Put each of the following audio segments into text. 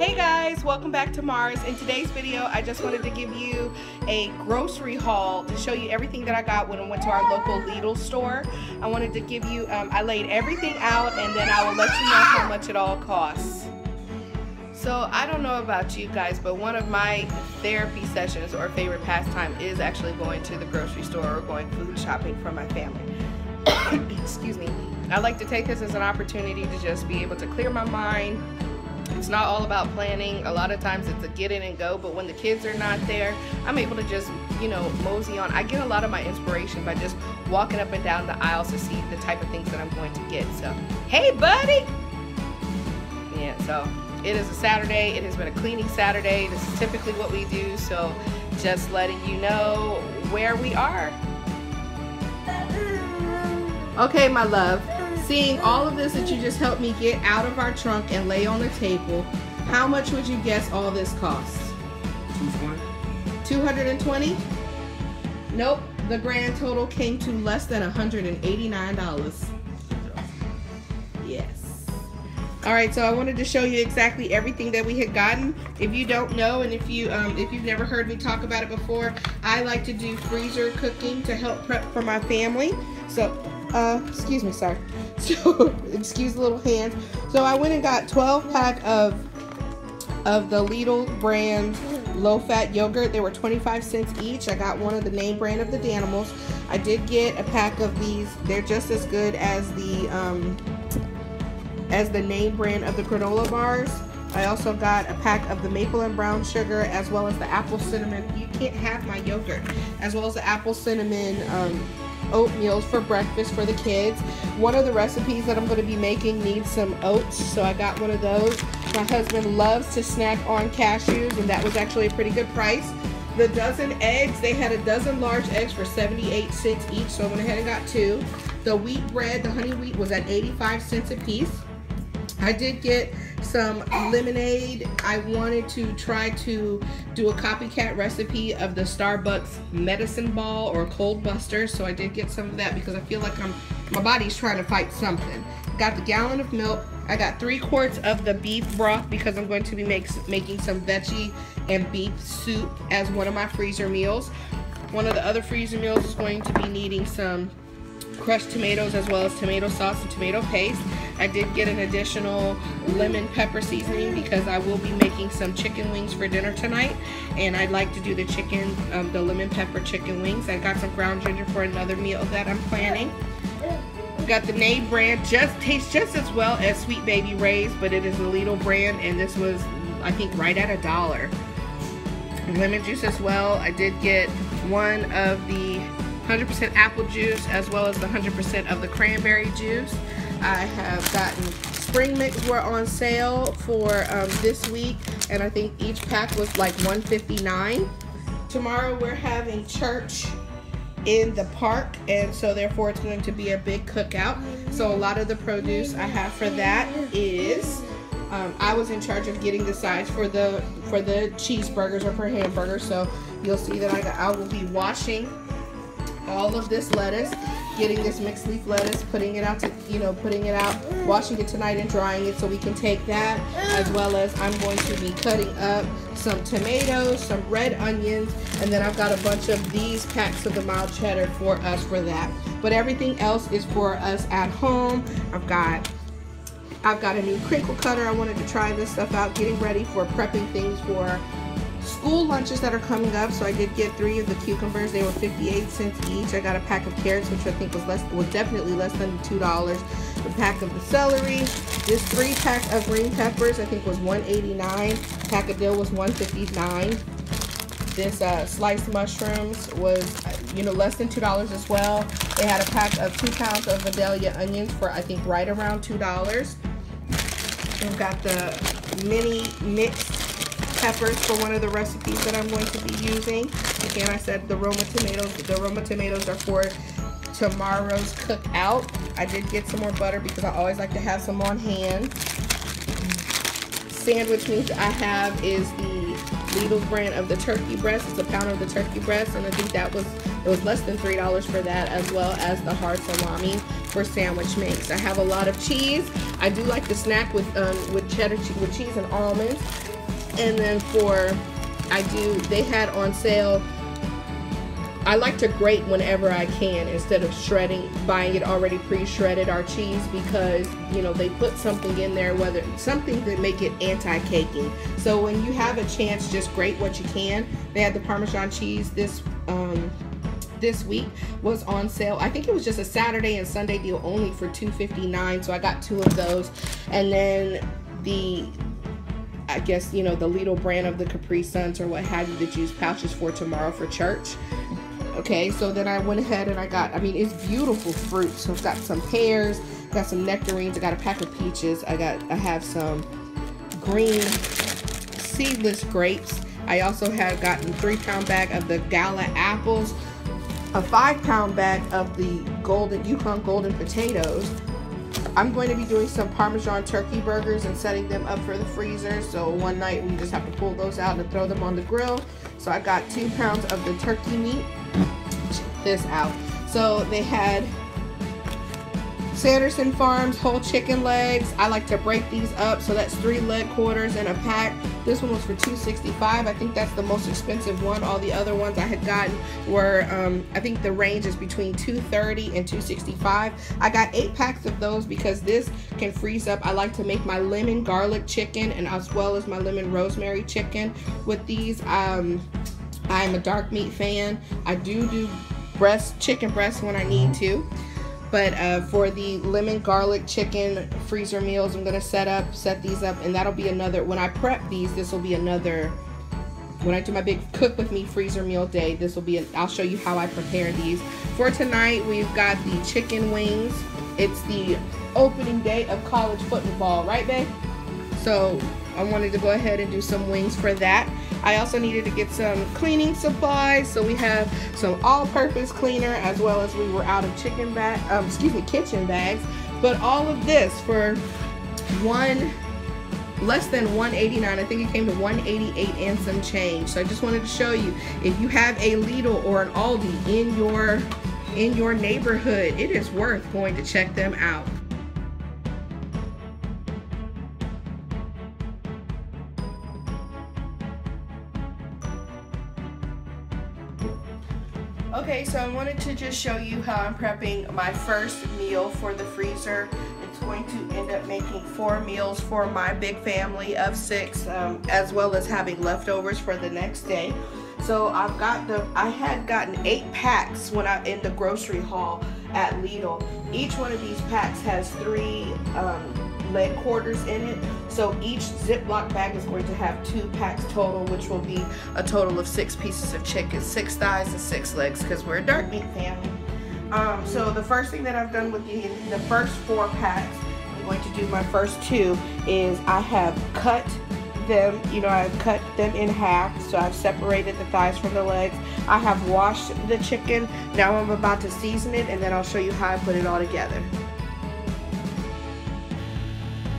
Hey guys, welcome back to MARRSS. In today's video, I just wanted to give you a grocery haul to show you everything that I got when I went to our local Lidl store. I wanted to give you, um, I laid everything out and then I will let you know how much it all costs. So I don't know about you guys, but one of my therapy sessions or favorite pastime is actually going to the grocery store or going food shopping for my family. Excuse me. I like to take this as an opportunity to just be able to clear my mind, it's not all about planning. A lot of times it's a get in and go, but when the kids are not there, I'm able to just, you know, mosey on. I get a lot of my inspiration by just walking up and down the aisles to see the type of things that I'm going to get. So, hey, buddy! Yeah, so it is a Saturday. It has been a cleaning Saturday. This is typically what we do, so just letting you know where we are. Okay, my love seeing all of this that you just helped me get out of our trunk and lay on the table, how much would you guess all this costs? 220. 220? Nope. The grand total came to less than $189. Yes. All right, so I wanted to show you exactly everything that we had gotten. If you don't know, and if you um, if you've never heard me talk about it before, I like to do freezer cooking to help prep for my family. So uh, excuse me, sorry. So, excuse the little hands. So I went and got 12 pack of of the Lidl brand low-fat yogurt. They were 25 cents each. I got one of the name brand of the Danimals. I did get a pack of these. They're just as good as the um, as the name brand of the granola bars. I also got a pack of the maple and brown sugar as well as the apple cinnamon. You can't have my yogurt. As well as the apple cinnamon um, oatmeals for breakfast for the kids. One of the recipes that I'm going to be making needs some oats, so I got one of those. My husband loves to snack on cashews, and that was actually a pretty good price. The dozen eggs, they had a dozen large eggs for 78 cents each, so I went ahead and got two. The wheat bread, the honey wheat, was at 85 cents a piece. I did get some lemonade. I wanted to try to do a copycat recipe of the Starbucks medicine ball or cold buster. So I did get some of that because I feel like I'm my body's trying to fight something. Got the gallon of milk. I got three quarts of the beef broth because I'm going to be making some veggie and beef soup as one of my freezer meals. One of the other freezer meals is going to be needing some crushed tomatoes as well as tomato sauce and tomato paste. I did get an additional lemon pepper seasoning because I will be making some chicken wings for dinner tonight and I'd like to do the chicken, um, the lemon pepper chicken wings. I got some ground ginger for another meal that I'm planning. Got the name brand, just tastes just as well as Sweet Baby Ray's, but it is a Lidl brand and this was I think right at a dollar. Lemon juice as well. I did get one of the 100% apple juice as well as the 100% of the cranberry juice. I have gotten spring mix were on sale for um, this week and I think each pack was like 159 tomorrow we're having church in the park and so therefore it's going to be a big cookout so a lot of the produce I have for that is um, I was in charge of getting the size for the for the cheeseburgers or for hamburgers so you'll see that I, I will be washing all of this lettuce, getting this mixed leaf lettuce, putting it out to, you know, putting it out, washing it tonight and drying it so we can take that, as well as I'm going to be cutting up some tomatoes, some red onions, and then I've got a bunch of these packs of the mild cheddar for us for that. But everything else is for us at home. I've got I've got a new crinkle cutter. I wanted to try this stuff out, getting ready for prepping things for school lunches that are coming up. So I did get three of the cucumbers. They were 58 cents each. I got a pack of carrots, which I think was less, was definitely less than $2. A pack of the celery. This three pack of green peppers, I think was 189. Pack of dill was 159. This uh, sliced mushrooms was, you know, less than $2 as well. They had a pack of two pounds of Vidalia onions for, I think, right around $2. We've got the mini mixed peppers for one of the recipes that I'm going to be using. Again, I said the Roma tomatoes. The Roma tomatoes are for tomorrow's cookout. I did get some more butter because I always like to have some on hand. Sandwich meat I have is the Lidl brand of the turkey breast. It's a pound of the turkey breast, and I think that was it was less than three dollars for that, as well as the hard salami for sandwich mix. I have a lot of cheese. I do like to snack with um, with cheddar with cheese and almonds. And then for, I do, they had on sale I like to grate whenever I can instead of shredding, buying it already pre-shredded our cheese because you know they put something in there, whether something to make it anti-caking. So when you have a chance, just grate what you can. They had the Parmesan cheese this um, this week was on sale. I think it was just a Saturday and Sunday deal only for $2.59. So I got two of those, and then the I guess, you know, the Lidl brand of the Capri Suns or what have you, the juice pouches for tomorrow for church. Okay, so then I went ahead and I got, I mean, it's beautiful fruit. So I've got some pears, got some nectarines, I got a pack of peaches, I got, I have some green seedless grapes. I also have gotten three pound bag of the Gala apples, a five pound bag of the golden Yukon golden potatoes. I'm going to be doing some Parmesan turkey burgers and setting them up for the freezer. So one night we just have to pull those out and throw them on the grill. So I got two pounds of the turkey meat. Check this out. So they had Sanderson Farms whole chicken legs. I like to break these up. So that's three leg quarters in a pack. This one was for 265 I think that's the most expensive one. All the other ones I had gotten were, um, I think the range is between 230 and 265 I got eight packs of those because this can freeze up. I like to make my lemon garlic chicken and as well as my lemon rosemary chicken with these. Um, I'm a dark meat fan. I do do breast, chicken breast when I need to. But uh, for the lemon garlic chicken freezer meals, I'm gonna set up, set these up, and that'll be another. When I prep these, this will be another. When I do my big cook with me freezer meal day, this will be. I'll show you how I prepare these. For tonight, we've got the chicken wings. It's the opening day of college football, right, babe? So I wanted to go ahead and do some wings for that. I also needed to get some cleaning supplies. So we have some all-purpose cleaner as well as we were out of chicken bag, um, excuse me, kitchen bags. But all of this for one less than 189 I think it came to 188 and some change so I just wanted to show you if you have a Lidl or an Aldi in your in your neighborhood it is worth going to check them out so I wanted to just show you how I'm prepping my first meal for the freezer. It's going to end up making four meals for my big family of six, um, as well as having leftovers for the next day. So I've got the, I had gotten eight packs when I in the grocery haul at Lidl. Each one of these packs has three um, leg quarters in it. So each Ziploc bag is going to have two packs total, which will be a total of six pieces of chicken, six thighs and six legs, because we're a dark meat family. Um, so the first thing that I've done with the, the first four packs, I'm going to do my first two, is I have cut them, you know, I've cut them in half, so I've separated the thighs from the legs. I have washed the chicken. Now I'm about to season it, and then I'll show you how I put it all together.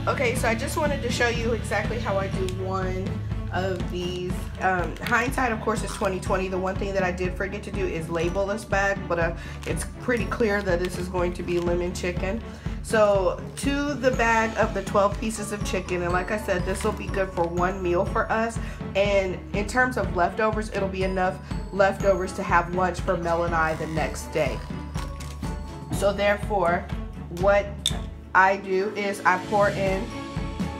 Okay, so I just wanted to show you exactly how I do one of these. Um, hindsight, of course, is 2020. The one thing that I did forget to do is label this bag, but uh, it's pretty clear that this is going to be lemon chicken. So to the bag of the 12 pieces of chicken, and like I said, this will be good for one meal for us. And in terms of leftovers, it'll be enough leftovers to have lunch for Mel and I the next day. So therefore, what I do is I pour in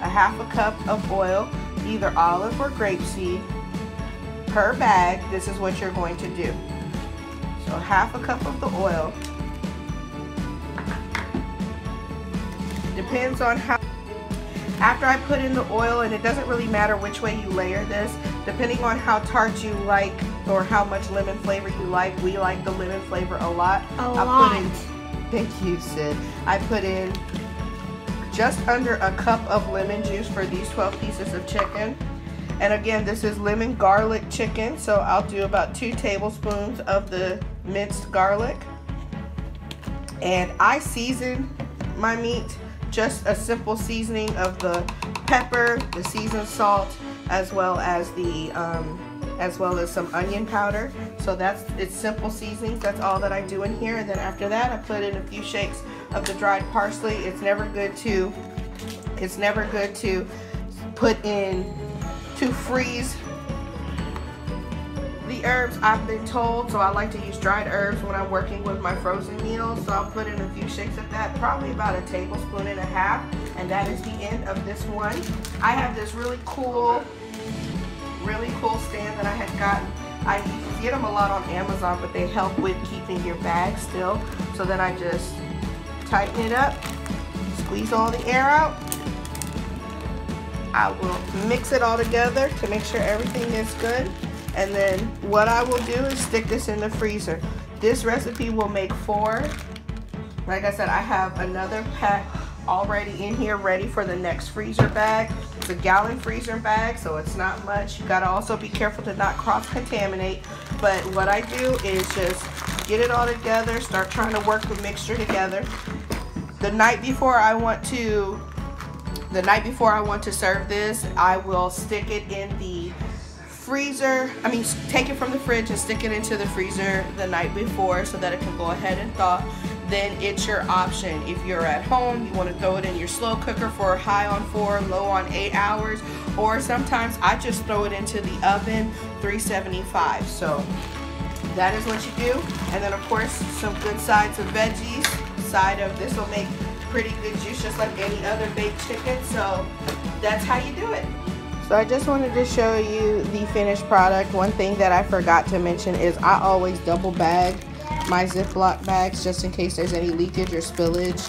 a half a cup of oil, either olive or grapeseed, per bag. This is what you're going to do. So half a cup of the oil. Depends on how after I put in the oil, and it doesn't really matter which way you layer this, depending on how tart you like or how much lemon flavor you like. We like the lemon flavor a lot. A I lot. Put in, thank you, Sid. I put in just under a cup of lemon juice for these 12 pieces of chicken. And again, this is lemon garlic chicken, so I'll do about two tablespoons of the minced garlic. And I season my meat, just a simple seasoning of the pepper, the seasoned salt, as well as the um, as well as some onion powder. So that's it's simple seasonings. That's all that I do in here. And then after that, I put in a few shakes of the dried parsley. It's never good to it's never good to put in to freeze the herbs. I've been told so I like to use dried herbs when I'm working with my frozen meals. So I'll put in a few shakes of that probably about a tablespoon and a half and that is the end of this one. I have this really cool really cool stand that I had gotten. I get them a lot on Amazon but they help with keeping your bag still. So then I just tighten it up squeeze all the air out I will mix it all together to make sure everything is good. And then what I will do is stick this in the freezer. This recipe will make four. Like I said, I have another pack already in here ready for the next freezer bag. It's a gallon freezer bag, so it's not much. You gotta also be careful to not cross-contaminate. But what I do is just get it all together, start trying to work the mixture together. The night before I want to, the night before I want to serve this, I will stick it in the freezer, I mean take it from the fridge and stick it into the freezer the night before so that it can go ahead and thaw. Then it's your option. If you're at home, you want to throw it in your slow cooker for high on four, low on eight hours, or sometimes I just throw it into the oven 375. So that is what you do. And then of course some good sides of veggies. Side of this will make pretty good juice just like any other baked chicken. So that's how you do it. So I just wanted to show you the finished product. One thing that I forgot to mention is I always double bag my Ziploc bags just in case there's any leakage or spillage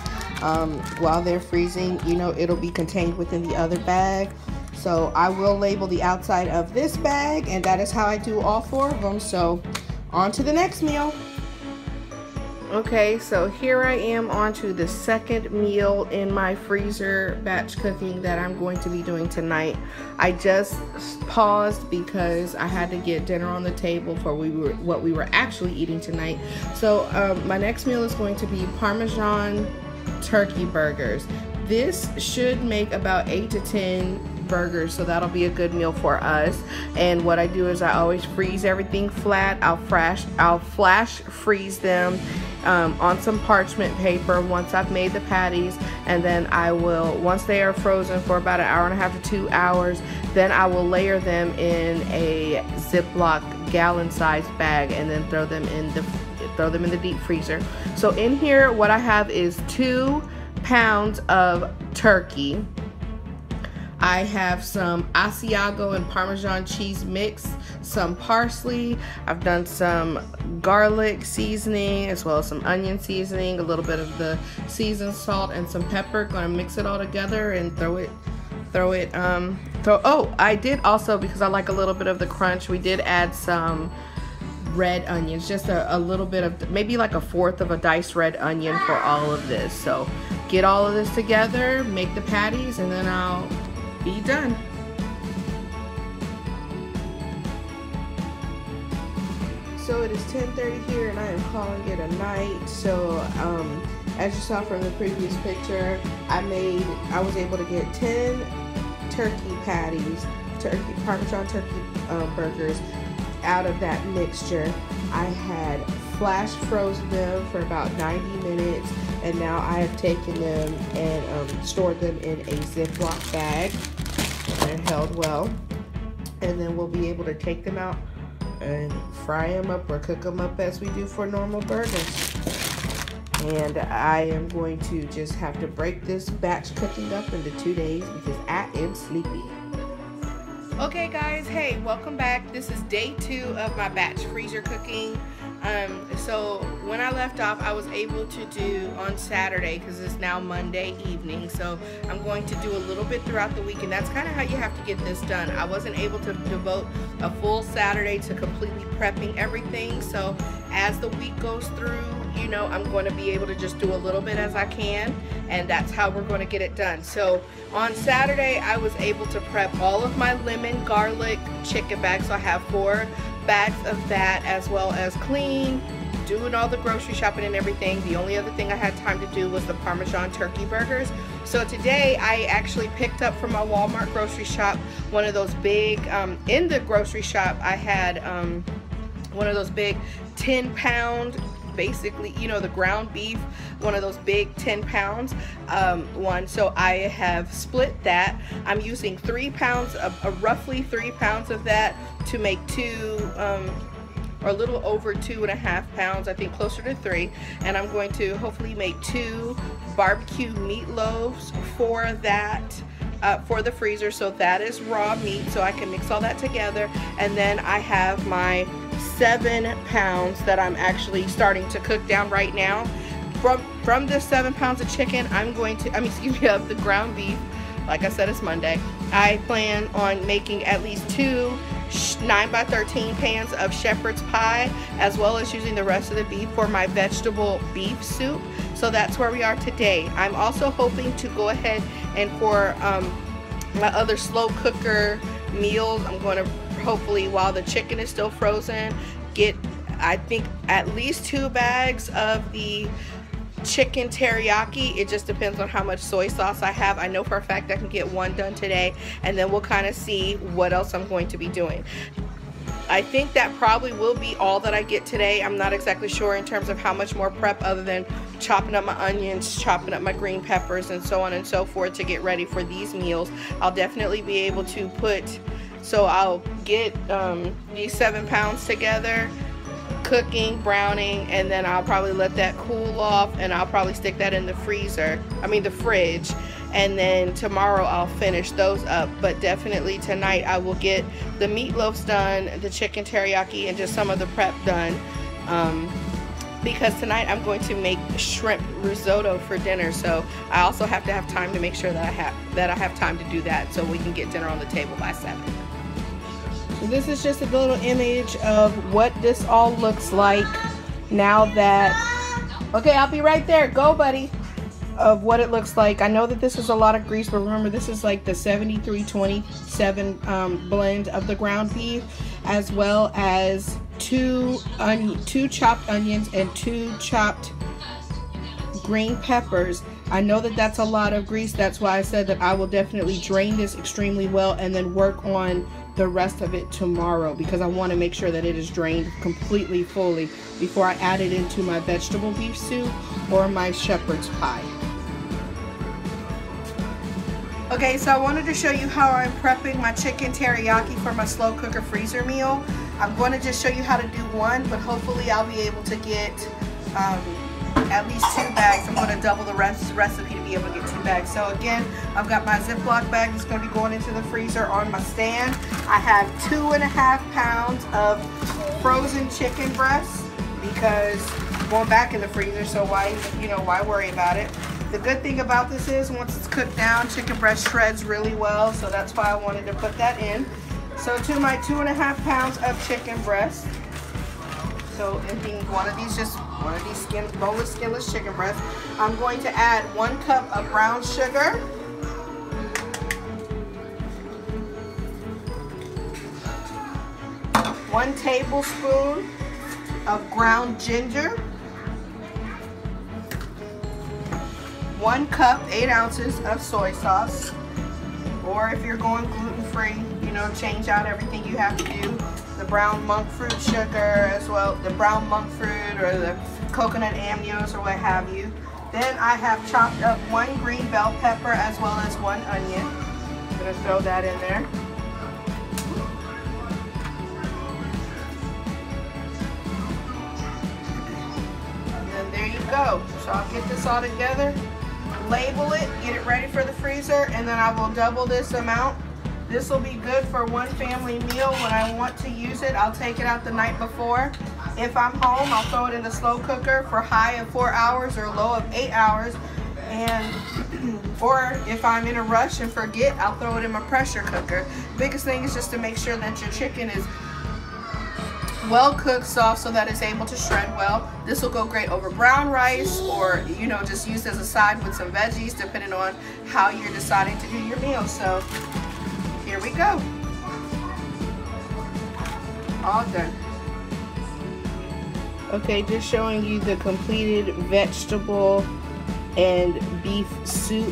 um, while they're freezing. You know, it'll be contained within the other bag. So I will label the outside of this bag and that is how I do all four of them. So on to the next meal. Okay, so here I am on to the second meal in my freezer batch cooking that I'm going to be doing tonight. I just paused because I had to get dinner on the table for we were what we were actually eating tonight. So um, my next meal is going to be Parmesan turkey burgers. This should make about 8 to 10 burgers so that'll be a good meal for us. And what I do is I always freeze everything flat. I'll flash I'll flash freeze them um, on some parchment paper once I've made the patties. And then I will once they are frozen for about an hour and a half to two hours then I will layer them in a Ziploc gallon sized bag and then throw them in the throw them in the deep freezer. So in here what I have is two pounds of turkey I have some Asiago and Parmesan cheese mix, some parsley. I've done some garlic seasoning as well as some onion seasoning, a little bit of the seasoned salt and some pepper. Gonna mix it all together and throw it, throw it, um, throw, oh, I did also, because I like a little bit of the crunch, we did add some red onions, just a, a little bit of, maybe like a fourth of a diced red onion for all of this. So get all of this together, make the patties, and then I'll be done. So it is 10.30 here and I am calling it a night. So um, as you saw from the previous picture, I made, I was able to get 10 turkey patties, turkey, Parmesan turkey uh, burgers out of that mixture. I had flash frozen them for about 90 minutes and now I have taken them and um, stored them in a Ziploc bag and held well. And then we'll be able to take them out and fry them up or cook them up as we do for normal burgers. And I am going to just have to break this batch cooking up into two days because I am sleepy. Okay guys, hey, welcome back. This is day two of my batch freezer cooking. Um, so when I left off, I was able to do on Saturday because it's now Monday evening. So I'm going to do a little bit throughout the week, and that's kind of how you have to get this done. I wasn't able to devote a full Saturday to completely prepping everything. So as the week goes through, you know, I'm going to be able to just do a little bit as I can, and that's how we're going to get it done. So on Saturday, I was able to prep all of my lemon garlic chicken bags. So I have four bags of that as well as clean doing all the grocery shopping and everything the only other thing I had time to do was the Parmesan turkey burgers so today I actually picked up from my Walmart grocery shop one of those big um, in the grocery shop I had um, one of those big 10 pound basically, you know, the ground beef, one of those big 10 pounds um, one. So I have split that. I'm using three pounds of, uh, roughly three pounds of that to make two um, or a little over two and a half pounds, I think closer to three. And I'm going to hopefully make two barbecue meatloaves for that. Uh, for the freezer. So that is raw meat so I can mix all that together. And then I have my seven pounds that I'm actually starting to cook down right now. From from the seven pounds of chicken I'm going to I mean excuse me of the ground beef. Like I said it's Monday. I plan on making at least two 9 by 13 pans of shepherd's pie as well as using the rest of the beef for my vegetable beef soup. So that's where we are today. I'm also hoping to go ahead and for um, my other slow cooker meals. I'm going to hopefully while the chicken is still frozen get I think at least two bags of the chicken teriyaki. It just depends on how much soy sauce I have. I know for a fact I can get one done today and then we'll kind of see what else I'm going to be doing. I think that probably will be all that I get today. I'm not exactly sure in terms of how much more prep other than chopping up my onions chopping up my green peppers and so on and so forth to get ready for these meals. I'll definitely be able to put so I'll get um, these seven pounds together cooking, browning, and then I'll probably let that cool off and I'll probably stick that in the freezer, I mean the fridge, and then tomorrow I'll finish those up. But definitely tonight I will get the meatloaves done, the chicken teriyaki, and just some of the prep done. Um, because tonight I'm going to make shrimp risotto for dinner so I also have to have time to make sure that I have that I have time to do that so we can get dinner on the table by 7 this is just a little image of what this all looks like now that okay I'll be right there. Go buddy. Of what it looks like. I know that this is a lot of grease but remember this is like the 7327 um, blend of the ground beef as well as two onion two chopped onions and two chopped green peppers. I know that that's a lot of grease. That's why I said that I will definitely drain this extremely well and then work on the rest of it tomorrow because I want to make sure that it is drained completely fully before I add it into my vegetable beef soup or my shepherd's pie. Okay, so I wanted to show you how I'm prepping my chicken teriyaki for my slow cooker freezer meal. I'm going to just show you how to do one, but hopefully I'll be able to get um, at least two bags. I'm to double the rest recipe to be able to get two bags. So again, I've got my Ziploc bag that's going to be going into the freezer on my stand. I have two and a half pounds of frozen chicken breasts because going back in the freezer, so why, you know, why worry about it? The good thing about this is once it's cooked down, chicken breast shreds really well, so that's why I wanted to put that in. So to my two and a half pounds of chicken breast, so emptying one of these, just one of these skin, boneless, skinless chicken breasts. I'm going to add one cup of brown sugar. One tablespoon of ground ginger. One cup, eight ounces of soy sauce. Or if you're going gluten-free, you know, change out everything you have to do the brown monk fruit sugar as well, the brown monk fruit or the coconut aminos or what have you. Then I have chopped up one green bell pepper as well as one onion. I'm to throw that in there. And then there you go. So I'll get this all together, label it, get it ready for the freezer, and then I will double this amount this will be good for one family meal. When I want to use it, I'll take it out the night before. If I'm home, I'll throw it in the slow cooker for high of four hours or low of eight hours. And or if I'm in a rush and forget, I'll throw it in my pressure cooker. Biggest thing is just to make sure that your chicken is well cooked soft so that it's able to shred well. This will go great over brown rice or you know just used as a side with some veggies depending on how you're deciding to do your meal. So here we go. All done. Okay, just showing you the completed vegetable and beef soup.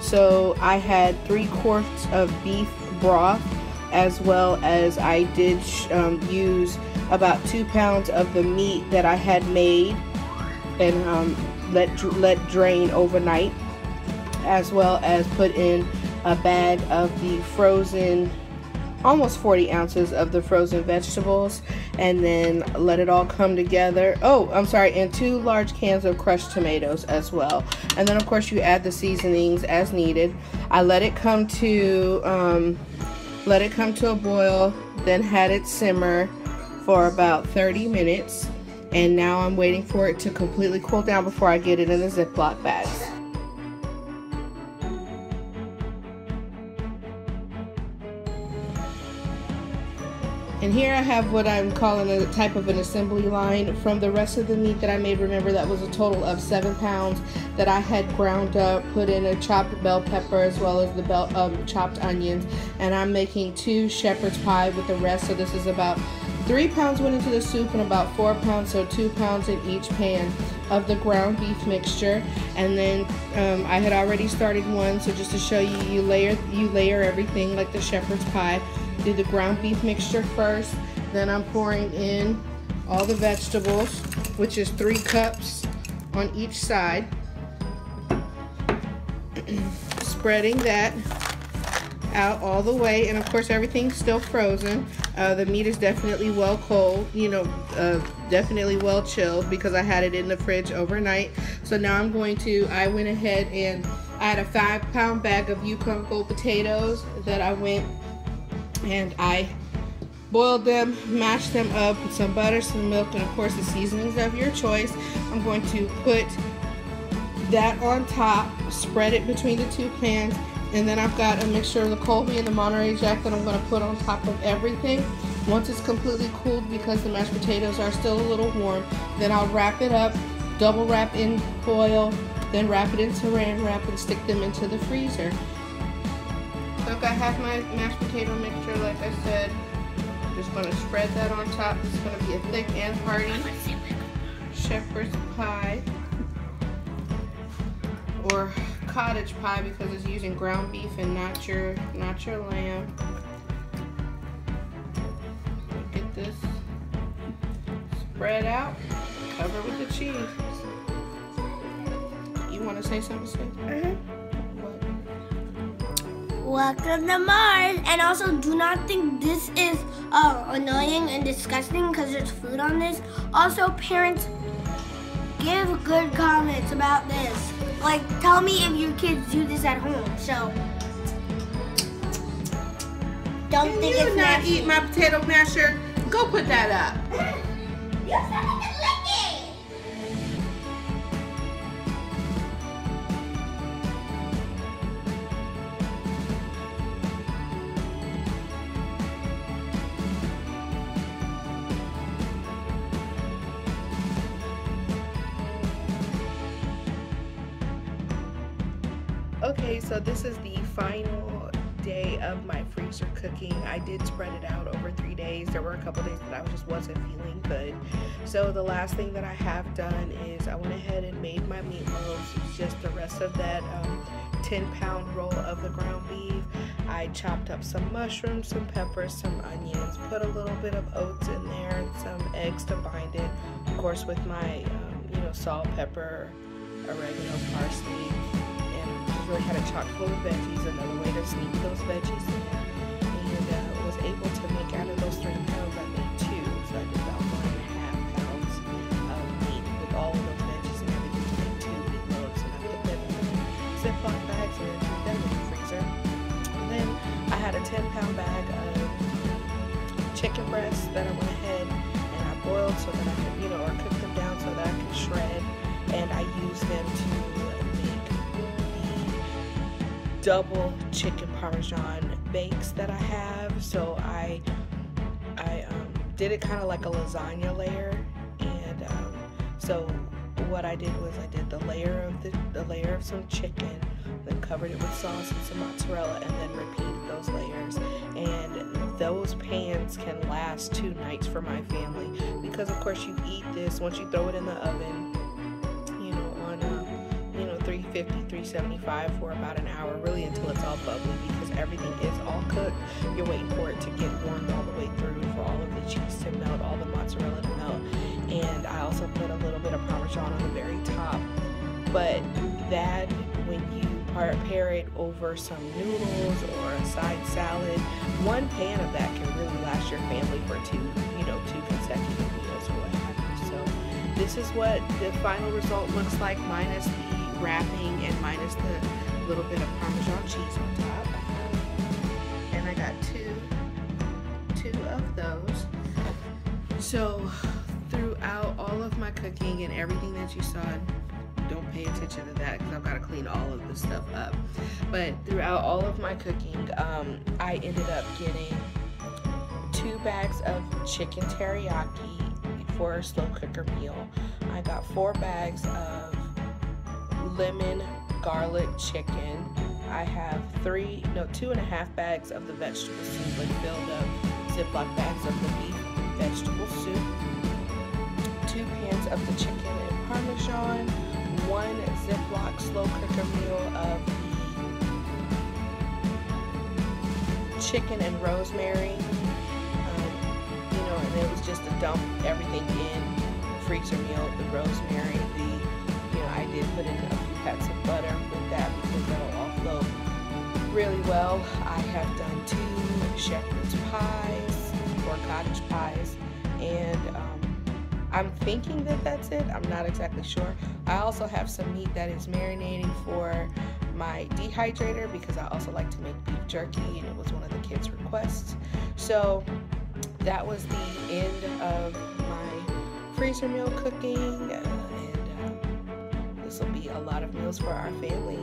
So I had three quarts of beef broth as well as I did um, use about two pounds of the meat that I had made and um, let let drain overnight, as well as put in a bag of the frozen almost 40 ounces of the frozen vegetables and then let it all come together. Oh I'm sorry and two large cans of crushed tomatoes as well. And then of course you add the seasonings as needed. I let it come to um, let it come to a boil then had it simmer for about 30 minutes. And now I'm waiting for it to completely cool down before I get it in the Ziploc bags And here I have what I'm calling a type of an assembly line from the rest of the meat that I made. Remember that was a total of seven pounds that I had ground up, put in a chopped bell pepper as well as the bell, um, chopped onions. And I'm making two shepherd's pie with the rest. So this is about three pounds went into the soup and about four pounds, so two pounds in each pan of the ground beef mixture. And then um, I had already started one, so just to show you, you layer you layer everything like the shepherd's pie do the ground beef mixture first. Then I'm pouring in all the vegetables, which is three cups on each side. Spreading that out all the way. And of course, everything's still frozen. Uh, the meat is definitely well cold, you know, uh, definitely well chilled because I had it in the fridge overnight. So now I'm going to, I went ahead and I had a five pound bag of Yukon Gold potatoes that I went and I boiled them, mashed them up with some butter, some milk, and of course the seasonings of your choice. I'm going to put that on top, spread it between the two pans, and then I've got a mixture of the Colby and the Monterey Jack that I'm going to put on top of everything. Once it's completely cooled because the mashed potatoes are still a little warm, then I'll wrap it up, double wrap in foil, then wrap it in saran wrap and stick them into the freezer. Look, I have got half my mashed potato mixture, like I said. I'm just going to spread that on top. It's going to be a thick and hearty shepherd's pie. Or cottage pie because it's using ground beef and not your, not your lamb. Get this spread out, cover with the cheese. You want to say something, Steve? Mm -hmm. Welcome to MARRSS. And also, do not think this is uh, annoying and disgusting because there's food on this. Also, parents, give good comments about this. Like, tell me if your kids do this at home. So, don't Can think you it's not nasty. eat my potato masher? Go put that up. this is the final day of my freezer cooking. I did spread it out over three days. There were a couple days that I just wasn't feeling good. So the last thing that I have done is I went ahead and made my meatloaf. Just the rest of that um, 10 pound roll of the ground beef. I chopped up some mushrooms, some peppers, some onions, put a little bit of oats in there and some eggs to bind it. Of course with my, um, you know, salt, pepper, oregano, parsley, really had a chock full of veggies, another way to sneak those veggies. And uh, was able to make out of those three pounds, I made two. So I did about one and a half pounds of meat with all of those veggies and everything to make two meatloaves. And I put them in Ziploc bags and put them in the freezer. And then I had a 10 pound bag of chicken breasts that I went ahead and I boiled so that I could, you know, or cooked them down so that I could shred. And I used them to double chicken parmesan bakes that I have. So I I um, did it kind of like a lasagna layer, and um, so what I did was I did the layer of the, the layer of some chicken, then covered it with sauce and some mozzarella, and then repeated those layers. And those pans can last two nights for my family because, of course, you eat this once you throw it in the oven 350 375 for about an hour really until it's all bubbly because everything is all cooked you're waiting for it to get warmed all the way through for all of the cheese to melt all the mozzarella to melt and I also put a little bit of Parmesan on the very top. But that, when you pair it over some noodles or a side salad, one pan of that can really last your family for two, you know, two consecutive meals or what have you. So this is what the final result looks like minus the wrapping and minus the little bit of Parmesan cheese on top. And I got two, two of those. So throughout all of my cooking and everything that you saw, don't pay attention to that because I've got to clean all of this stuff up. But throughout all of my cooking, um, I ended up getting two bags of chicken teriyaki for a slow cooker meal. I got four bags of lemon garlic chicken. I have three, no, two and a half bags of the vegetable soup, like filled up Ziploc bags of the beef vegetable soup, two pans of the chicken and Parmesan, one Ziploc slow cooker meal of the chicken and rosemary. Um, you know, and it was just to dump everything in freezer meal, the rosemary, the, you know, I did put in a of butter with that because that'll all flow really well. I have done two shepherd's pies or cottage pies and um, I'm thinking that that's it. I'm not exactly sure. I also have some meat that is marinating for my dehydrator because I also like to make beef jerky and it was one of the kids' requests. So that was the end of my freezer meal cooking this will be a lot of meals for our family.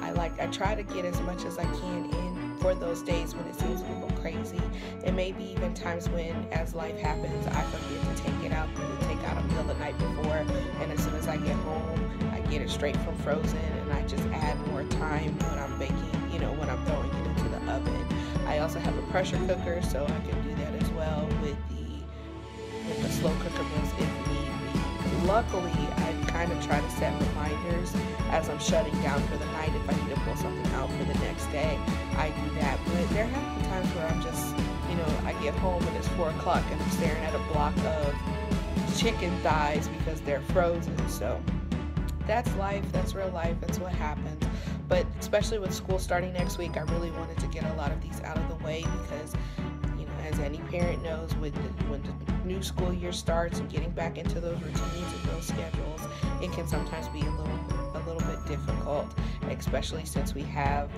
I like I try to get as much as I can in for those days when it seems a little crazy and maybe even times when as life happens I forget to take it out take out a meal the night before, and as soon as I get home, I get it straight from frozen, and I just add more time when I'm baking, you know, when I'm throwing it into the oven. I also have a pressure cooker, so I can do that as well with the with the slow cooker meals if. Luckily, I kind of try to set reminders as I'm shutting down for the night. If I need to pull something out for the next day, I do that. But there have been times where I'm just, you know, I get home and it's four o'clock and I'm staring at a block of chicken thighs because they're frozen. So that's life, that's real life, that's what happens. But especially with school starting next week, I really wanted to get a lot of these out of the way because, as any parent knows, with the, when the new school year starts and getting back into those routines and those schedules, it can sometimes be a little a little bit difficult, especially since we have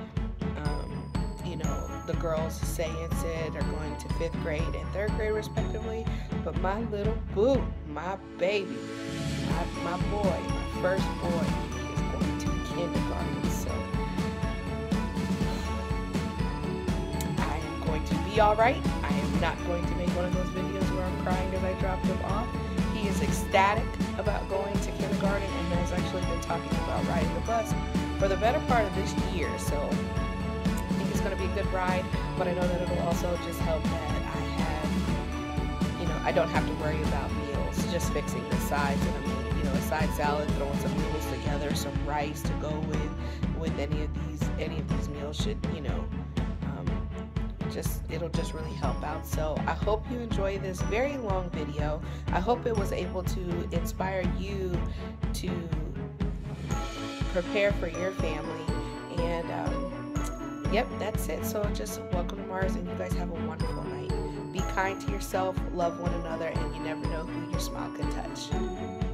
um, you know, the girls say and said are going to fifth grade and third grade respectively. But my little boo, my baby, my, my boy, my first boy, is going to kindergarten. To be all right. I am not going to make one of those videos where I'm crying as I drop him off. He is ecstatic about going to kindergarten and has actually been talking about riding the bus for the better part of this year. So I think it's going to be a good ride, but I know that it'll also just help that I have, you know, I don't have to worry about meals, just fixing the sides. And I mean, you know, a side salad, throwing some noodles together, some rice to go with with any of these any of these meals should, you know, just it'll just really help out. So I hope you enjoy this very long video. I hope it was able to inspire you to prepare for your family and. Um, yep, that's it. So just welcome to MARRSS, and you guys have a wonderful night. Be kind to yourself, love one another, and you never know who your smile can touch.